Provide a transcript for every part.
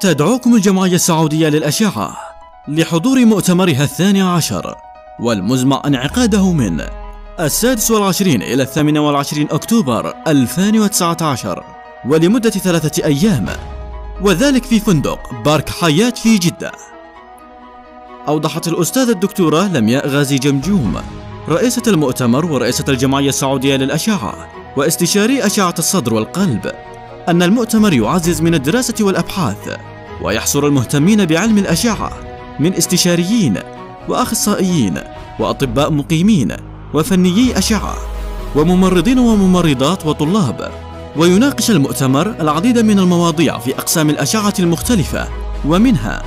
تدعوكم الجمعية السعودية للأشعة لحضور مؤتمرها الثاني عشر والمزمع انعقاده من السادس والعشرين إلى الثامن والعشرين أكتوبر 2019 ولمدة ثلاثة أيام وذلك في فندق بارك حياة في جدة. أوضحت الأستاذة الدكتورة لمياء غازي جمجوم رئيسة المؤتمر ورئيسة الجمعية السعودية للأشعة واستشاري أشعة الصدر والقلب. أن المؤتمر يعزز من الدراسة والأبحاث ويحصر المهتمين بعلم الأشعة من استشاريين وأخصائيين وأطباء مقيمين وفنيي أشعة وممرضين وممرضات وطلاب. ويناقش المؤتمر العديد من المواضيع في أقسام الأشعة المختلفة ومنها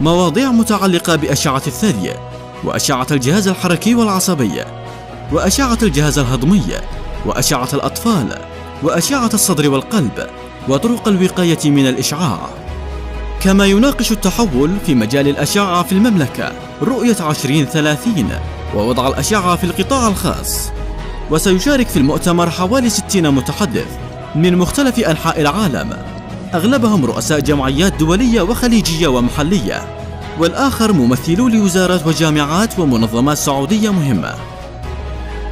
مواضيع متعلقة بأشعة الثدي وأشعة الجهاز الحركي والعصبي وأشعة الجهاز الهضمي وأشعة الأطفال. وأشعة الصدر والقلب وطرق الوقاية من الإشعاع. كما يناقش التحول في مجال الأشعة في المملكة رؤية 2030 ووضع الأشعة في القطاع الخاص. وسيشارك في المؤتمر حوالي 60 متحدث من مختلف أنحاء العالم. أغلبهم رؤساء جمعيات دولية وخليجية ومحلية والآخر ممثلو لوزارات وجامعات ومنظمات سعودية مهمة.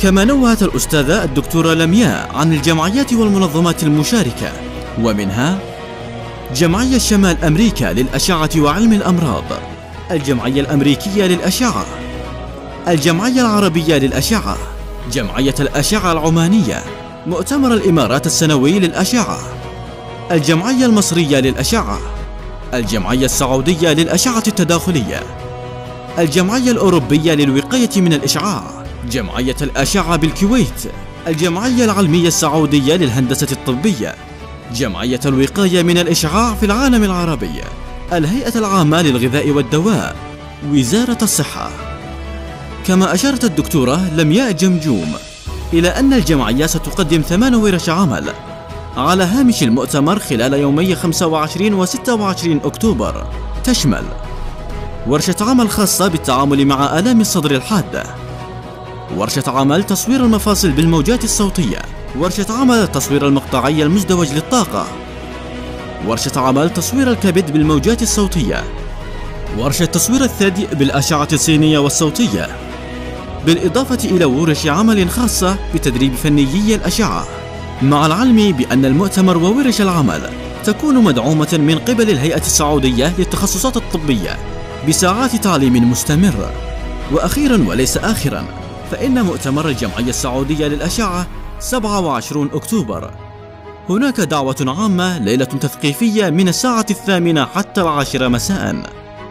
كما نوهت الأستاذة الدكتورة لمياء عن الجمعيات والمنظمات المشاركة ومنها جمعية شمال أمريكا للأشعة وعلم الأمراض الجمعية الأمريكية للأشعة الجمعية العربية للأشعة جمعية الأشعة العمانية مؤتمر الإمارات السنوي للأشعة الجمعية المصرية للأشعة الجمعية السعودية للأشعة التداخلية الجمعية الأوروبية للوقاية من الإشعاع. جمعية الأشعة بالكويت الجمعية العلمية السعودية للهندسة الطبية جمعية الوقاية من الإشعاع في العالم العربي الهيئة العامة للغذاء والدواء وزارة الصحة. كما أشارت الدكتورة لمياء جمجوم إلى أن الجمعية ستقدم ثمان ورش عمل على هامش المؤتمر خلال يومي 25 و 26 أكتوبر تشمل ورشة عمل خاصة بالتعامل مع آلام الصدر الحادة ورشة عمل تصوير المفاصل بالموجات الصوتية. ورشة عمل التصوير المقطعي المزدوج للطاقة. ورشة عمل تصوير الكبد بالموجات الصوتية. ورشة تصوير الثدي بالأشعة السينية والصوتية. بالإضافة إلى ورش عمل خاصة بتدريب فنيي الأشعة. مع العلم بأن المؤتمر وورش العمل تكون مدعومة من قبل الهيئة السعودية للتخصصات الطبية بساعات تعليم مستمر. وأخيرا وليس آخرا فإن مؤتمر الجمعية السعودية للأشعة 27 أكتوبر. هناك دعوة عامة ليلة تثقيفية من الساعة الثامنة حتى العاشرة مساء.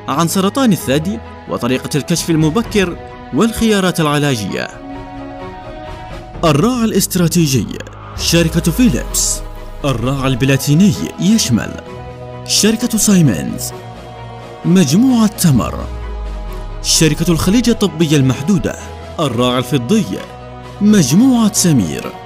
عن سرطان الثدي وطريقة الكشف المبكر والخيارات العلاجية. الراعي الاستراتيجي شركة فيليبس. الراعي البلاتيني يشمل شركة سايمنز. مجموعة تمر. شركة الخليج الطبية المحدودة. الراعي الفضي مجموعة سمير.